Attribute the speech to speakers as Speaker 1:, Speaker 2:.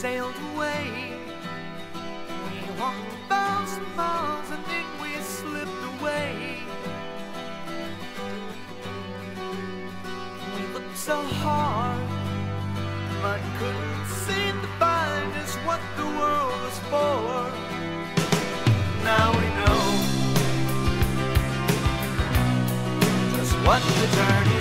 Speaker 1: sailed away. We walked a thousand miles and then we slipped away. We looked so hard, but couldn't seem to find us what the world was for. Now we know just what the journey.